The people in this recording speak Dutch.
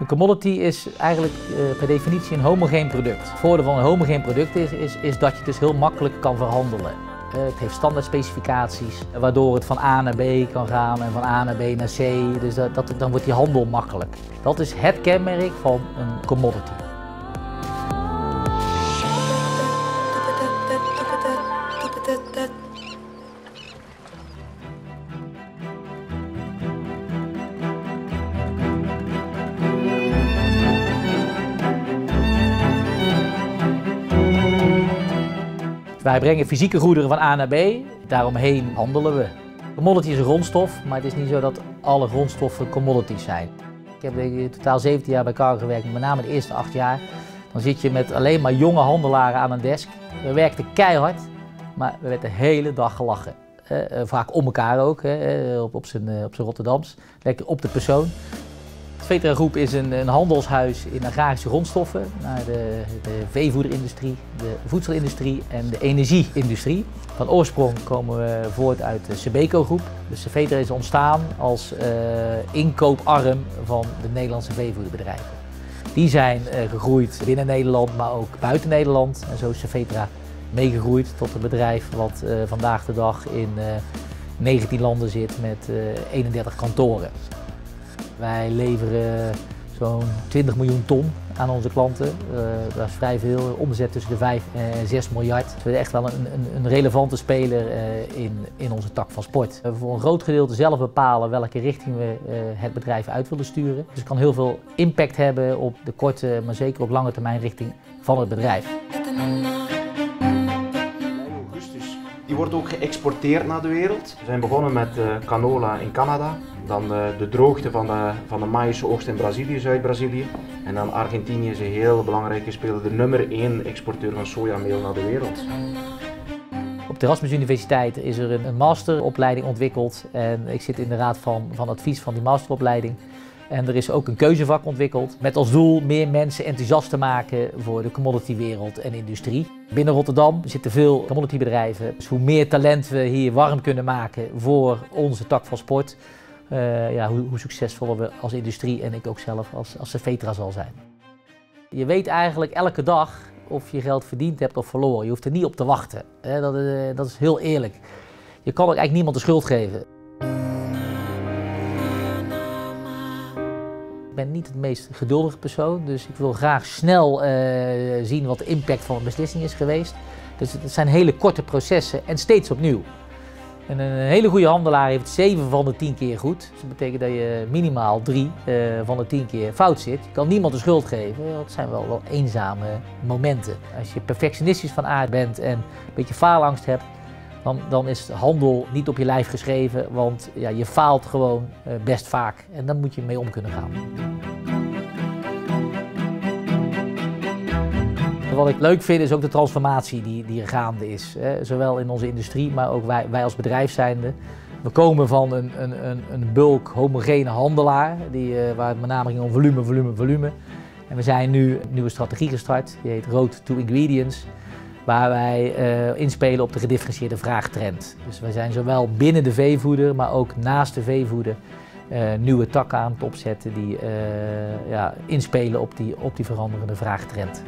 Een commodity is eigenlijk uh, per definitie een homogeen product. Het voordeel van een homogeen product is, is, is dat je het dus heel makkelijk kan verhandelen. Uh, het heeft standaard specificaties, waardoor het van A naar B kan gaan en van A naar B naar C. Dus dat, dat, dan wordt die handel makkelijk. Dat is het kenmerk van een commodity. Wij brengen fysieke goederen van A naar B, daaromheen handelen we. Commodity is een grondstof, maar het is niet zo dat alle grondstoffen commodities zijn. Ik heb in totaal 17 jaar bij Cargo gewerkt, met name de eerste 8 jaar. Dan zit je met alleen maar jonge handelaren aan een desk. We werkten keihard, maar we werden de hele dag gelachen. Uh, vaak om elkaar ook, op, op, zijn, op zijn Rotterdams. Lekker op de persoon. Vetra Groep is een, een, handelshuis in agrarische grondstoffen naar de, de, veevoederindustrie, de voedselindustrie en de energieindustrie. Van oorsprong komen we voort uit de Sebeco Groep. Dus Vetra is ontstaan als uh, inkooparm van de Nederlandse veevoederbedrijven. Die zijn uh, gegroeid binnen Nederland, maar ook buiten Nederland. En zo is Vetra meegegroeid tot een bedrijf wat uh, vandaag de dag in 19 landen zit met 31 kantoren. Wij leveren zo'n 20 miljoen ton aan onze klanten. Uh, dat is vrij veel. Omzet tussen de 5 en 6 miljard. We zijn echt wel een, een, een relevante speler uh, in, in onze tak van sport. We voor een groot gedeelte zelf bepalen welke richting we uh, het bedrijf uit willen sturen. Dus het kan heel veel impact hebben op de korte, maar zeker op lange termijn richting van het bedrijf. Die wordt ook geëxporteerd naar de wereld. We zijn begonnen met canola in Canada. Dan de, de droogte van de, van de maïsoogst in Brazilië, Zuid-Brazilië. En dan Argentinië is een heel belangrijke speler, de nummer 1 exporteur van sojameel naar de wereld. Op de Erasmus Universiteit is er een masteropleiding ontwikkeld en ik zit in de raad van, van advies van die masteropleiding. En er is ook een keuzevak ontwikkeld met als doel meer mensen enthousiast te maken voor de commoditywereld en industrie. Binnen Rotterdam zitten veel commoditybedrijven. Dus hoe meer talent we hier warm kunnen maken voor onze tak van sport, uh, ja, hoe, hoe succesvoller we als industrie en ik ook zelf als, als zal zijn. Je weet eigenlijk elke dag of je geld verdiend hebt of verloren. Je hoeft er niet op te wachten. Uh, dat is heel eerlijk. Je kan ook eigenlijk niemand de schuld geven. Ik ben niet het meest geduldige persoon, dus ik wil graag snel uh, zien wat de impact van een beslissing is geweest. Dus het zijn hele korte processen en steeds opnieuw. En een hele goede handelaar heeft 7 van de 10 keer goed. Dus dat betekent dat je minimaal 3 uh, van de 10 keer fout zit. Je kan niemand de schuld geven. Dat zijn wel, wel eenzame momenten. Als je perfectionistisch van aard bent en een beetje faalangst hebt, dan, dan is handel niet op je lijf geschreven. Want ja, je faalt gewoon uh, best vaak. En daar moet je mee om kunnen gaan. Wat ik leuk vind is ook de transformatie die, die er gaande is. Zowel in onze industrie, maar ook wij, wij als bedrijf zijnde. We komen van een, een, een, bulk homogene handelaar, die, uh, waar het met name ging om volume, volume, volume. En we zijn nu een nieuwe strategie gestart, die heet Road to Ingredients. Waar wij uh, inspelen op de gedifferentieerde vraagtrend. Dus wij zijn zowel binnen de veevoeder, maar ook naast de veevoeder uh, nieuwe takken aan het opzetten die uh, ja, inspelen op die, op die veranderende vraagtrend.